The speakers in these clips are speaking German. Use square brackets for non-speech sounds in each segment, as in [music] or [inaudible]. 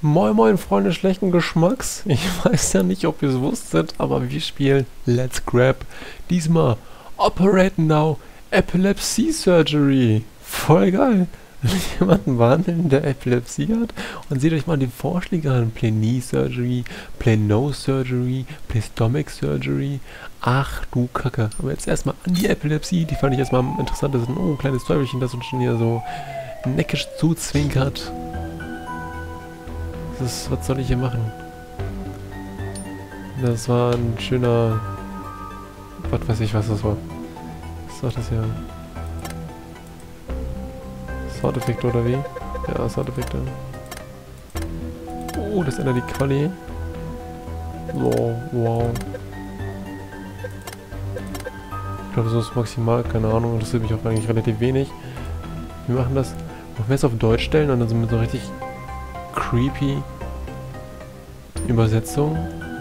Moin moin Freunde schlechten Geschmacks. Ich [laughs] weiß ja nicht, ob ihr es wusstet, aber wir spielen Let's Grab. Diesmal Operate Now Epilepsy Surgery. Voll geil. [laughs] Jemanden behandeln, der Epilepsie hat. Und seht euch mal die Vorschläge an. Play Knee Surgery, Play Nose Surgery, Play Stomach Surgery. Ach du Kacke. Aber jetzt erstmal an die Epilepsie. Die fand ich erstmal am interessantesten. Oh, ein kleines Teufelchen, das uns schon hier so neckisch zuzwinkert. Das, was soll ich hier machen? Das war ein schöner... Was weiß ich, was das war. Was war das hier? Soundeffekte oder wie? Ja, Soundeffekte. Oh, das ändert die Quali. Wow, wow. Ich glaube, das ist maximal, keine Ahnung. Das interessiert mich auch eigentlich relativ wenig. Wir machen das. Wollen wir es auf Deutsch stellen und dann sind wir so richtig creepy Übersetzung.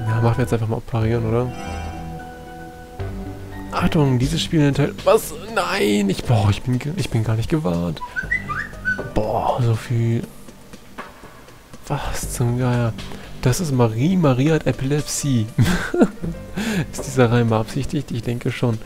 Ja, machen wir jetzt einfach mal operieren, oder? Achtung, dieses Spiel enthält... Was? Nein! Ich, boah, ich bin, ich bin gar nicht gewarnt. Boah, so viel... Was zum Geier? Das ist Marie, Maria hat Epilepsie. [laughs] ist dieser Reim beabsichtigt? Ich denke schon.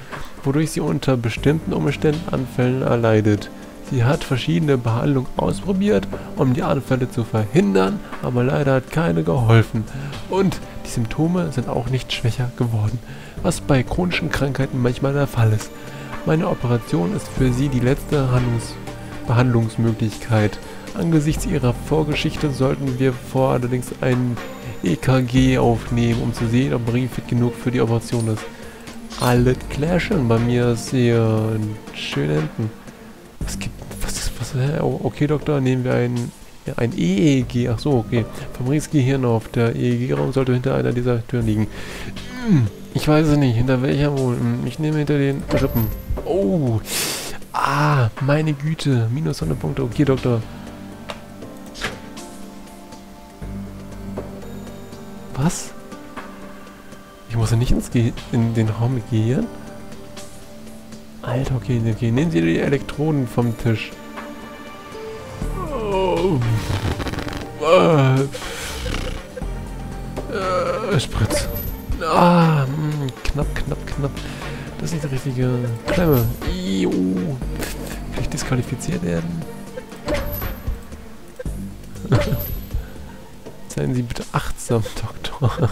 Wodurch sie unter bestimmten Umständen Anfällen erleidet. Sie hat verschiedene Behandlungen ausprobiert, um die Anfälle zu verhindern, aber leider hat keine geholfen. Und die Symptome sind auch nicht schwächer geworden, was bei chronischen Krankheiten manchmal der Fall ist. Meine Operation ist für sie die letzte Handlungs Behandlungsmöglichkeit. Angesichts ihrer Vorgeschichte sollten wir vor allerdings ein EKG aufnehmen, um zu sehen, ob Marie fit genug für die Operation ist. Alles klar schon, bei mir ist hier schön hinten. Oh, okay, Doktor, nehmen wir ein, ein EEG. Ach so, okay. Fabriks Gehirn auf. Der EEG-Raum sollte hinter einer dieser Türen liegen. Hm, ich weiß es nicht. Hinter welcher wohl? Hm, ich nehme hinter den Rippen. Oh. Ah, meine Güte. Minus 100 Punkte. Okay, Doktor. Was? Ich muss ja nicht ins Ge in den Raum Gehirn? Alter, okay, okay. Nehmen Sie die Elektroden vom Tisch. Äh, äh, Spritz. Ah, mh, hm, knapp, knapp, knapp. Das ist nicht die richtige Klemme. Iu. Will ich disqualifiziert werden? [laughs] Seien Sie bitte achtsam, Doktor.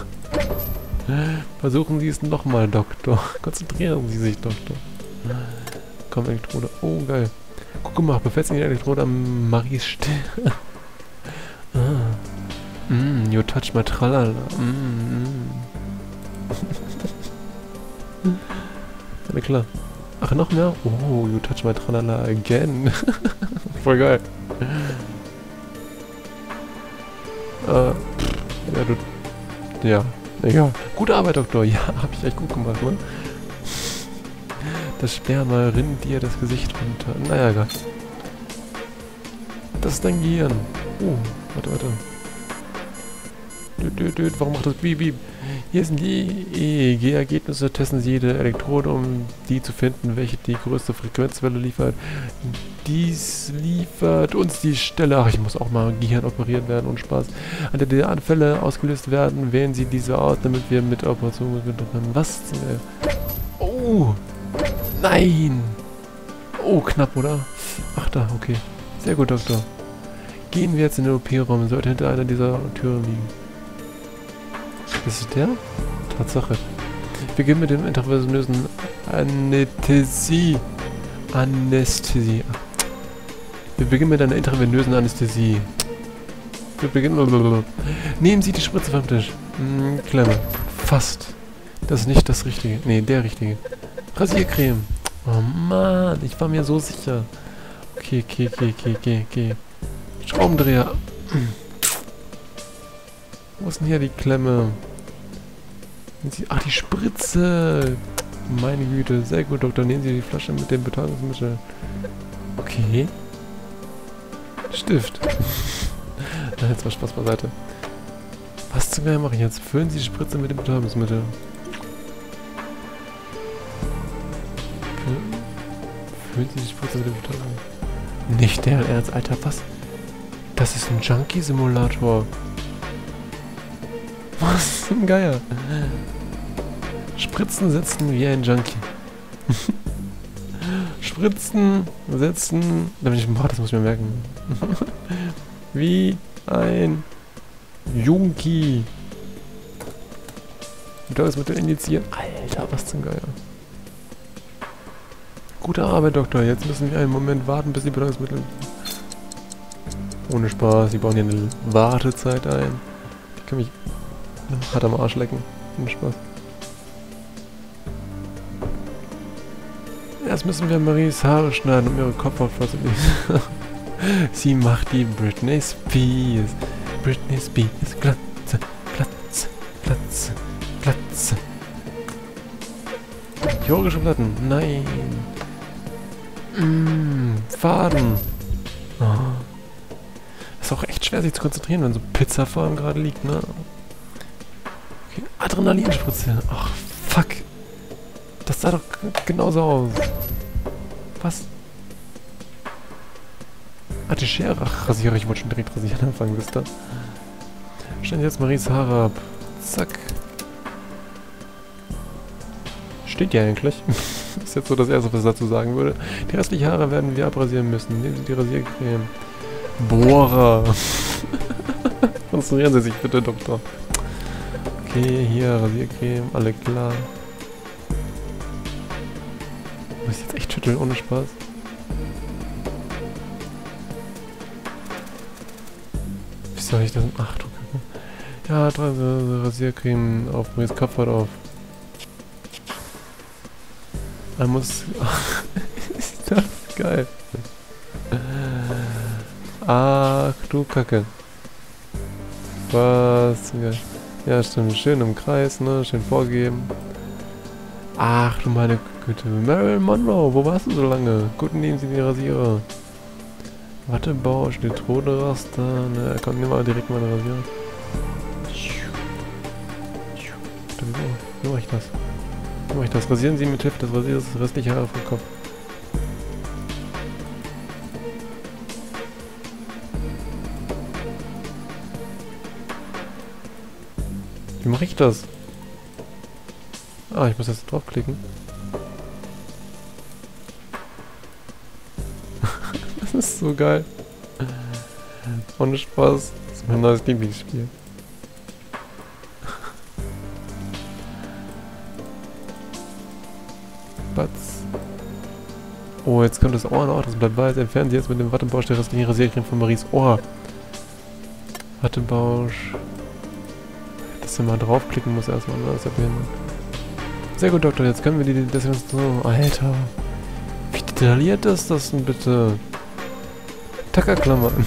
Versuchen Sie es nochmal, Doktor. Konzentrieren Sie sich, Doktor. Komm, Elektrode. Oh, geil. Guck mal, befestigen die Elektrode am Maries Stirn. You touch my tralala. [laughs] Mm, mm. ja, klar. Ach, noch mehr? Oh, you touch my tralala again. [laughs] Voll geil. Äh, ja, du... Ja, egal. Gute Arbeit, Doktor. [laughs] Ja, hab ich echt gut gemacht, ne? Das Sperma rinnt dir das Gesicht runter. Naja, egal. Das ist dein Gehirn. Oh, warte, warte. Warum macht das Bieb, Bieb? Hier sind die EEG-Ergebnisse. Testen Sie jede Elektrode, um die zu finden, welche die größte Frequenzwelle liefert. Dies liefert uns die Stelle. Ach, ich muss auch mal Gehirn operiert werden und Spaß. An der die Anfälle ausgelöst werden, wählen Sie diese aus, damit wir mit Operationen können. Was? Oh! Nein! Oh, knapp, oder? Ach da, okay. Sehr gut, Doktor. Gehen wir jetzt in den OP-Raum. Sollte hinter einer dieser Türen liegen. Ist es der? Tatsache. Wir gehen mit dem intravenösen Anästhesie. Anästhesie. Wir beginnen mit einer intravenösen Anästhesie. Wir beginnen... Nehmen Sie die Spritze vom Tisch. Hm, Klemme. Fast. Das ist nicht das Richtige. Nee, der Richtige. Rasiercreme. Oh Mann, ich war mir so sicher. Okay, okay, okay, okay, okay, okay. Schraubendreher. Wo ist denn hier die Klemme? Ach, die Spritze. Meine Güte. Sehr gut, Doktor. Nehmen Sie die Flasche mit dem Betäubungsmittel. Okay. Stift. [laughs] Jetzt mal Spaß beiseite. Was zum Geier mache ich jetzt? Füllen Sie die Spritze mit dem Betäubungsmittel. Füllen Sie die Spritze mit dem Betäubungsmittel. Nicht der Ernst, Alter, was? Das ist ein Junkie-Simulator. Was ein Geier. Spritzen setzen wie ein Junkie. [laughs] Spritzen setzen. Da bin ich, boah, das muss ich mir merken. [laughs] wie ein Junkie. Betäubungsmittel injizieren. Alter, was zum Geier. Gute Arbeit, Doktor. Jetzt müssen wir einen Moment warten, bis die Betäubungsmittel... Ohne Spaß, sie bauen hier eine Wartezeit ein. Ich kann mich hart am Arsch lecken. Ohne Spaß. Erst müssen wir Maries Haare schneiden, um ihre Kopfhaut vorzulegen. [laughs] sie macht die Britney Spears. Britney Spears. Glatze, Glatze, Glatze, Glatze. Chirurgische Platten. Nein. Mmh, Faden. Oh. Ist auch echt schwer, sich zu konzentrieren, wenn so Pizza vor allem gerade liegt, ne? Adrenalinspritze. Ach, fuck. Das sah doch genauso aus. Was? Ah, die Schere. Ach, Rasierer. Ich wollte schon direkt rasieren anfangen, wisst ihr? Stellen jetzt Maries Haare ab. Zack. Steht ja eigentlich. [laughs] ist jetzt so das Erste, was ich dazu sagen würde. Die restlichen Haare werden wir abrasieren müssen. Nehmen Sie die Rasiercreme. Bohrer. [laughs] Konzentrieren Sie sich bitte, Doktor. Okay, hier Rasiercreme. Alle klar. Muss ich jetzt echt schütteln, ohne Spaß? Wie soll ich das? Ach du. Ja, Rasiercreme auf Maries Kopfhaut auf. Man muss... [laughs] ist das geil. Ach du Kacke. Was? Ja, stimmt. Schön im Kreis, ne? Schön vorgeben. Ach du meine Güte. Marilyn Monroe, wo warst du so lange? Gut, nehmen Sie die Rasierer. Wattebausch, Elektrodenraster. Ne, komm, nimm mal direkt meine Rasierer. Wie mache ich das? Wie mache ich das? Rasieren Sie mit Hilfe des Rasierers das restliche Haare vom Kopf. Wie mache ich das? Ah, ich muss jetzt draufklicken. [laughs] das ist so geil. Ohne Spaß. Das ist mein neues Lieblingsspiel. [laughs] Batz. Oh, jetzt kommt das Ohr noch. Das bleibt weiß. Entfernen Sie jetzt mit dem Wattebausch der restlichen Rasiercreme von Maries Ohr. Wattebausch. Er mal draufklicken muss erstmal. Ne? Das ist ja behindert. Sehr gut, Doktor. Jetzt können wir die Desinfektion... Alter. Wie detailliert ist das denn bitte? Tackerklammern.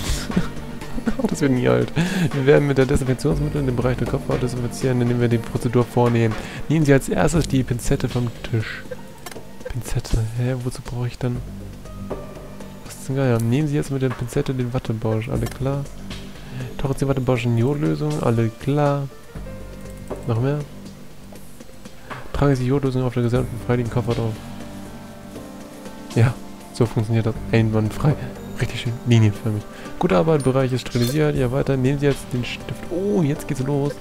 [laughs] das wird nie alt. Wir werden mit der Desinfektionsmittel in dem Bereich der Kopfhaut desinfizieren, indem wir die Prozedur vornehmen. Nehmen Sie als erstes die Pinzette vom Tisch. Pinzette. Hä, wozu brauche ich dann... Was ist denn geil? Nehmen Sie jetzt mit der Pinzette den Wattebausch. Alle klar? Tauchen Sie Wattebausch in Jodlösung. Alle klar? Noch mehr? Tragen Sie Jodlösung auf der gesamten freiligen Koffer drauf. Ja, so funktioniert das einwandfrei. Richtig schön linienförmig. Gute Arbeit, Bereich ist sterilisiert. Ja, weiter. Nehmen Sie jetzt den Stift. Oh, jetzt geht's los.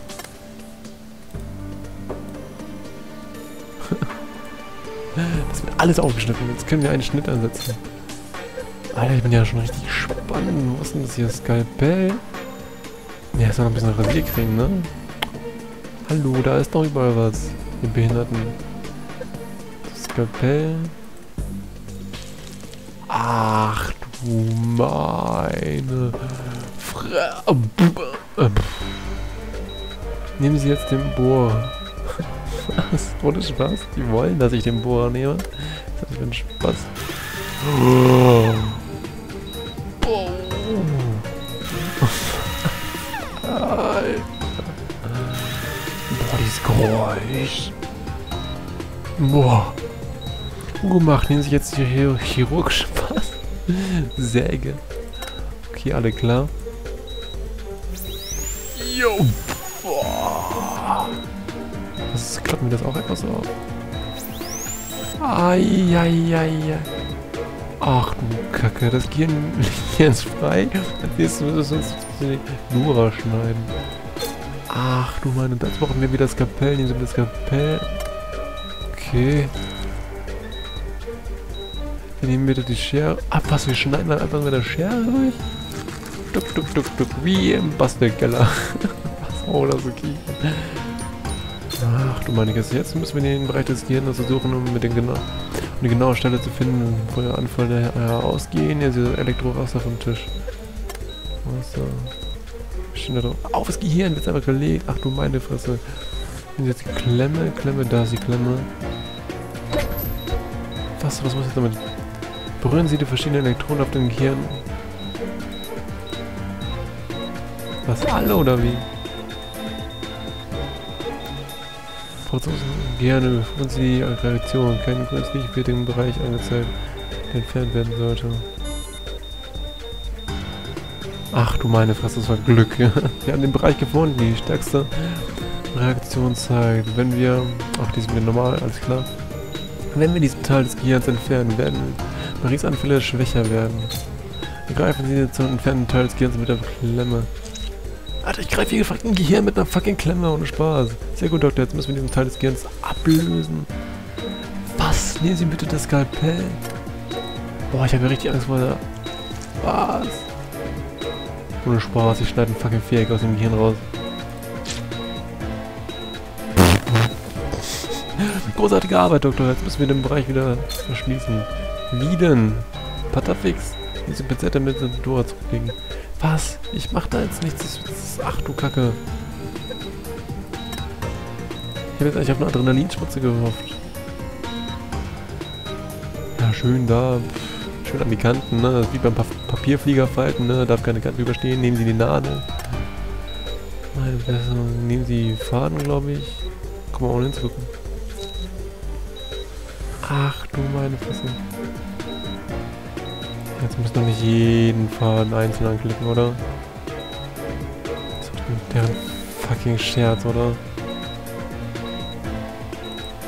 [laughs] das wird alles aufgeschnitten. Jetzt können wir einen Schnitt ansetzen. Alter, ich bin ja schon richtig spannend. Was ist denn das hier? Skalpell? Ja, ist noch ein bisschen Rasiercreme, ne? Hallo, da ist doch überall was. Die Behinderten. Skalpell. Ach du meine Fre äh, Nehmen Sie jetzt den Bohr. Was? [laughs] Ohne Spaß? Die wollen, dass ich den Bohr nehme? Das ist ein Spaß. Boah, Geräusch. Boah. Gemacht, nehmen Sie jetzt die Chir chirurgische Pass. [laughs] Säge. Okay, alle klar. Jo. Boah. Was klappt mir das auch etwas auf? Eieiei. Ach du Kacke, das Gehirn [laughs] liegt jetzt frei. Jetzt müssen wir uns Lura schneiden. Ach du meine, das brauchen wir wieder das Kapell. Nehmen Sie das Kapell. Okay. Wir nehmen wieder die Schere. Ab, was? Wir schneiden dann einfach mit der Schere durch? Duck, duck, duck, duck. Wie im Bastelkeller. [laughs] Oh, das okay. Ach du meine Gäste, jetzt müssen wir den Bereich des Gehirns suchen, um mit den genau, um die genaue Stelle zu finden, wo der Anfall äh, ausgehen. Hier ist Elektrowasser vom Tisch. Wasser. Steht da drauf. Auf das Gehirn wird einfach gelegt. Ach du meine Fresse. Und jetzt Klemme, Klemme, da ist die Klemme. Was, was muss ich damit? Berühren Sie die verschiedenen Elektronen auf dem Gehirn. Was, alle oder wie? Gerne bevor Sie die Reaktion keinen künstlich fertigen Bereich angezeigt, der entfernt werden sollte. Ach du meine Fresse, das war Glück. [laughs] Wir haben den Bereich gefunden, die stärkste Reaktionszeit. Wenn wir... Ach, die sind mir normal, alles klar. Wenn wir diesen Teil des Gehirns entfernen, werden Maries Anfälle schwächer werden. Greifen Sie zum entfernten Teil des Gehirns mit der Klemme. Alter, ich greife hier fucking Gehirn mit einer fucking Klemme ohne Spaß. Sehr gut, Doktor, jetzt müssen wir diesen Teil des Gehirns ablösen. Was? Nehmen Sie bitte das Skalpell. Boah, ich habe ja richtig Angst vor der... Was? Ohne Spaß, ich schneide ein fucking Viereck aus dem Gehirn raus. Großartige Arbeit, Doktor. Jetzt müssen wir den Bereich wieder verschließen. Wie denn? Patafix. Diese Pinzette mit der Dora zurücklegen. Was? Ich mach da jetzt nichts. Ach du Kacke. Ich habe jetzt eigentlich auf eine Adrenalinspritze gehofft. Ja, schön da. Schön an die Kanten, ne? Wie beim pa Papierfliegerfalten, ne? Darf keine Kante überstehen. Nehmen Sie die Nadel. Meine besser. Nehmen Sie Faden, glaube ich. Komm mal ohne hinzugucken. Ach du meine Fresse. Jetzt muss doch nicht jeden Faden einzeln anklicken, oder? Das ist doch deren fucking Scherz, oder?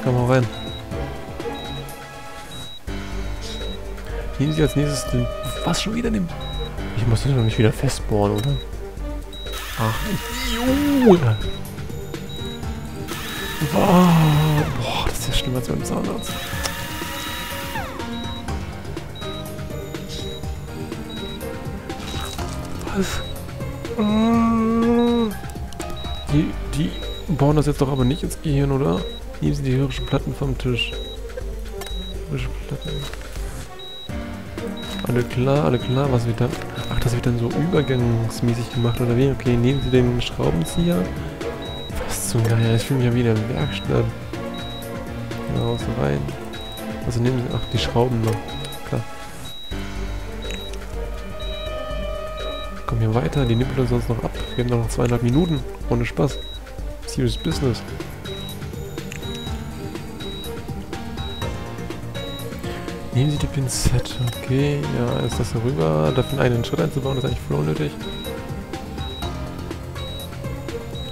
Komm mal rein. Nehmen Sie als nächstes den... Was schon wieder den... Ich muss den doch nicht wieder festbohren, oder? Ach, Junge! Boah, boah, das ist ja schlimmer als beim Zahnarzt. Was? Die, die bauen das jetzt doch aber nicht ins Gehirn, oder? Nehmen Sie die hirischen Platten vom Tisch. Alle klar, alle klar, was wird dann... Ach, das wird dann so übergangsmäßig gemacht, oder wie? Okay, nehmen Sie den Schraubenzieher. Was zum Geier, ich fühle mich ja wie in der Werkstatt. Raus, rein. Also nehmen Sie... Ach, die Schrauben noch. Klar. Kommen hier weiter, die uns sonst noch ab. Wir haben noch zweieinhalb Minuten. Ohne Spaß. Serious Business. Nehmen Sie die Pinzette. Okay, ja, ist das herüber. Dafür einen Schritt einzubauen, ist eigentlich voll unnötig.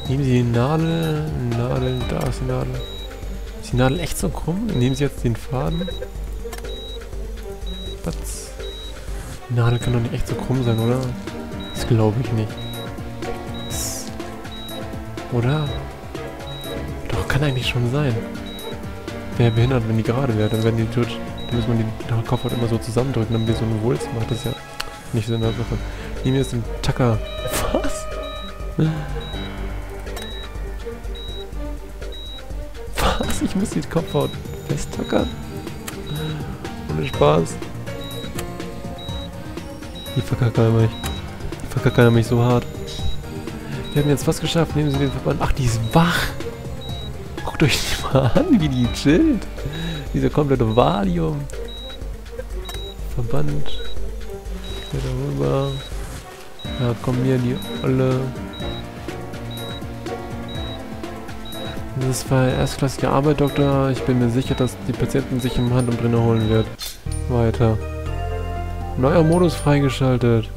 Nehmen Sie die Nadel. Nadel, da ist die Nadel. Ist die Nadel echt so krumm? Nehmen Sie jetzt den Faden. Was? Die Nadel kann doch nicht echt so krumm sein, oder? Das glaube ich nicht. Das oder? Doch, kann eigentlich schon sein. Wäre behindert, wenn die gerade wäre. Dann werden die tot. Dann muss man den halt immer so zusammendrücken, damit die so eine Wulst macht. Das ist ja nicht so eine Sache. Nehmen wir jetzt den Tacker. Was? Was? Ich muss die Kopfhaut festtackern? Ohne Spaß. Die verkackern mich. Die verkackern mich so hart. Wir haben jetzt was geschafft. Nehmen Sie den Verband. Ach, die ist wach. Guckt euch an, wie die chillt. Dieser komplette Valium. Verband. Hier darüber. Ja, kommen hier die alle. Das war erstklassige Arbeit, Doktor. Ich bin mir sicher, dass die Patienten sich im Handumdrehen erholen wird. Weiter. Neuer Modus freigeschaltet.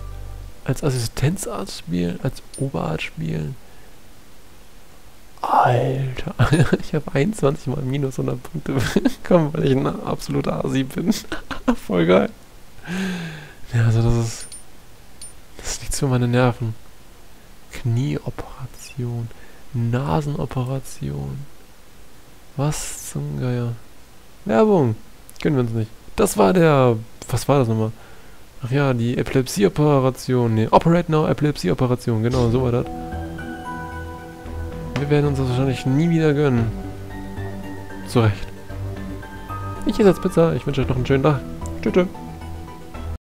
Als Assistenzarzt spielen? Als Oberarzt spielen? Alter. [laughs] ich habe 21 mal minus 100 Punkte [laughs] bekommen, weil ich ein absoluter Asi bin. [laughs] Voll geil. Ja, also das ist... Das ist nichts für meine Nerven. Knieoperation. Nasenoperation. Was zum Geier? Werbung. Können wir uns nicht. Das war der... Was war das nochmal? Ach ja, die Epilepsie-Operation. Ne, Operate Now Epilepsie-Operation. Genau, so war das. Wir werden uns das wahrscheinlich nie wieder gönnen. Zu Recht. Ich esse jetzt Pizza. Ich wünsche euch noch einen schönen Tag. Tschüss.